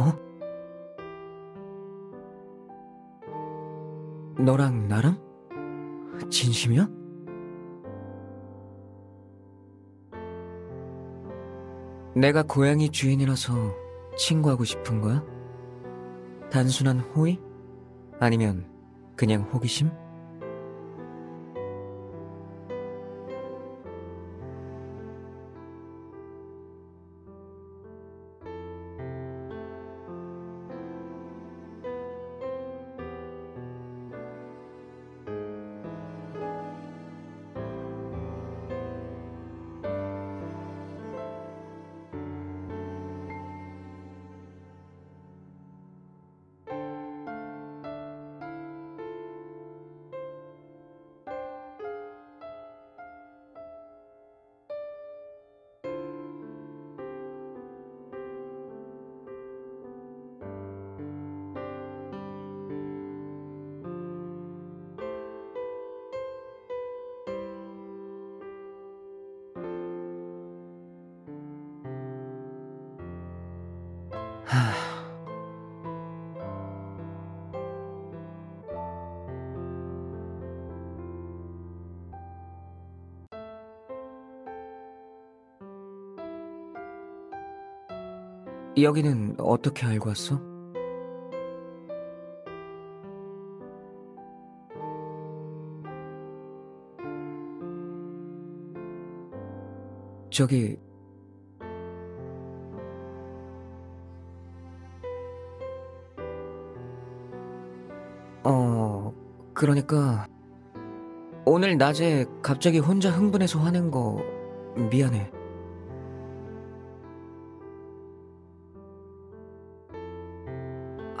어? 너랑 나랑? 진심이야? 내가 고양이 주인이라서 친구하고 싶은 거야? 단순한 호의? 아니면 그냥 호기심? 여기는 어떻게 알고 왔어? 저기 어, 그러니까 오늘 낮에 갑자기 혼자 흥분해서 화낸 거 미안해.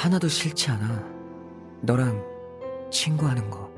하나도 싫지 않아. 너랑 친구하는 거.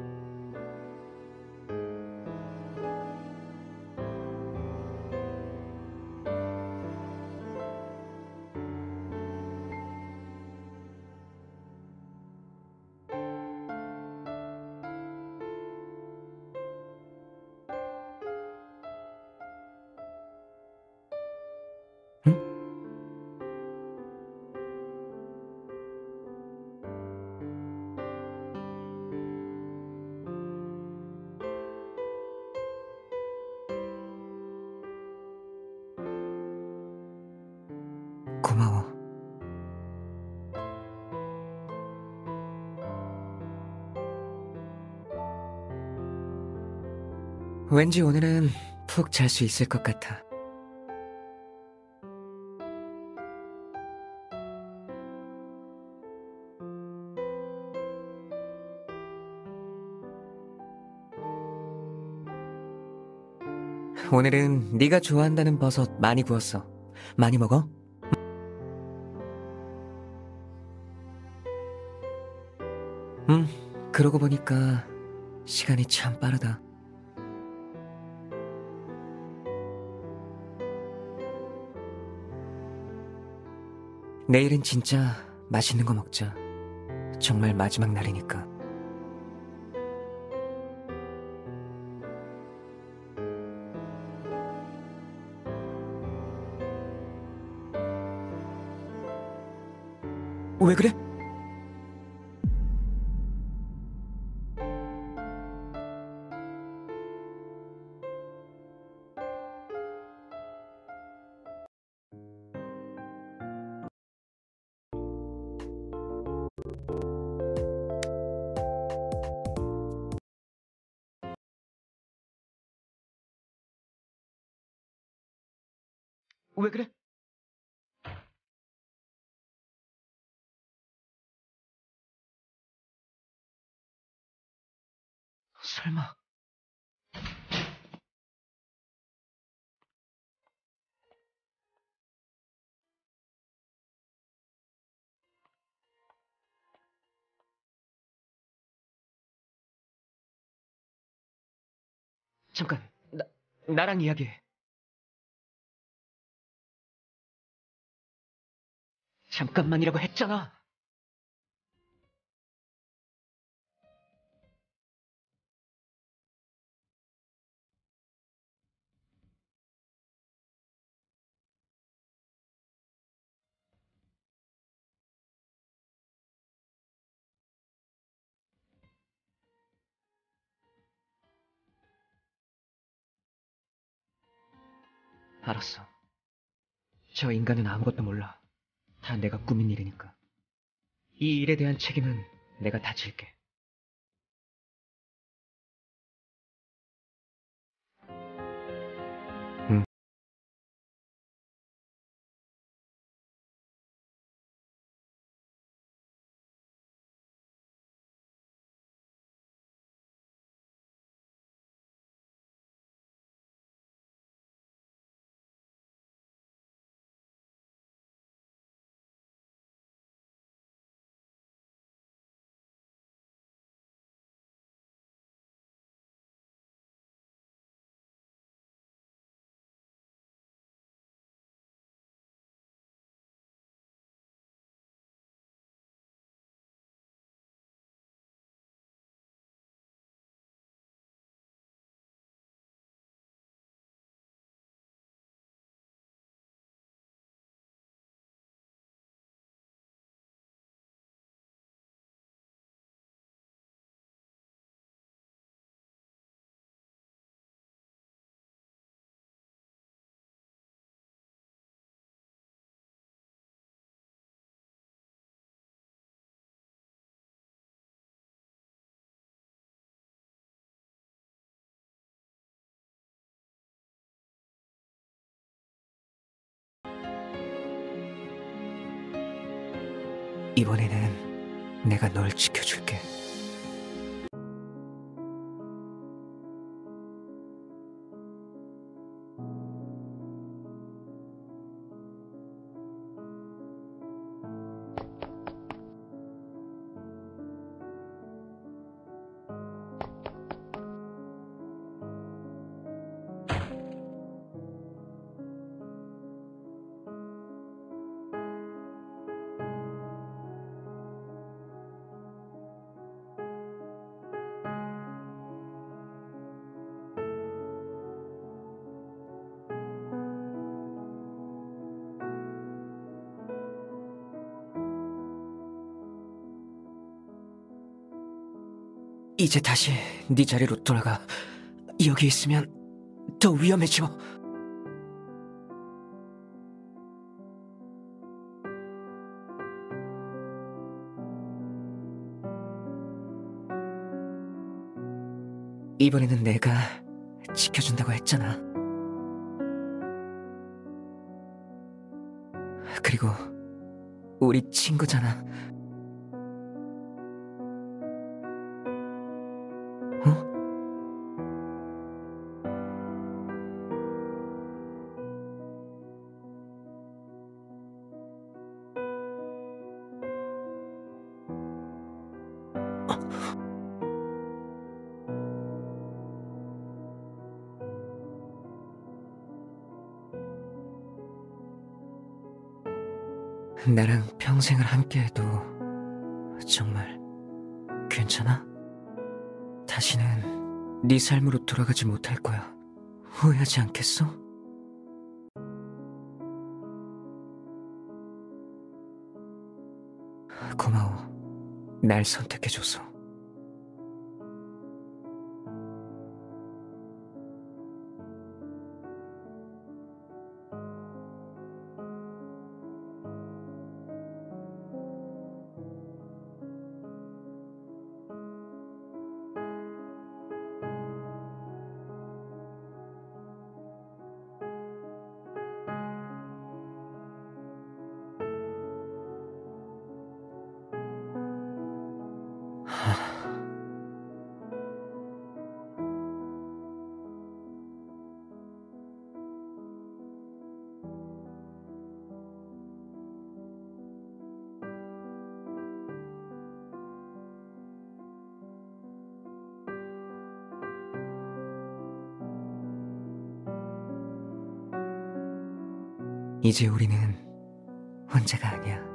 고마워. 왠지 오늘은 푹 잘 수 있을 것 같아. 오늘은 네가 좋아한다는 버섯 많이 구웠어. 많이 먹어? 음, 그러고 보니까 시간이 참 빠르다. 내일은 진짜 맛있는 거 먹자. 정말 마지막 날이니까. 왜 그래? 왜 그래? 설마. 잠깐, 나, 나랑 이야기해. 잠깐만이라고 했잖아. 알았어. 저 인간은 아무것도 몰라. 다 내가 꾸민 일이니까. 이 일에 대한 책임은 내가 다 질게. 이번에는 내가 널 지켜줄게. 이제 다시 네 자리로 돌아가. 여기 있으면 더 위험해져. 이번에는 내가 지켜준다고 했잖아. 그리고 우리 친구잖아. 나랑 평생을 함께해도 정말 괜찮아? 다시는 네 삶으로 돌아가지 못할 거야. 후회하지 않겠어? 고마워. 날 선택해줘서. 이제 우리는 혼자가 아니야.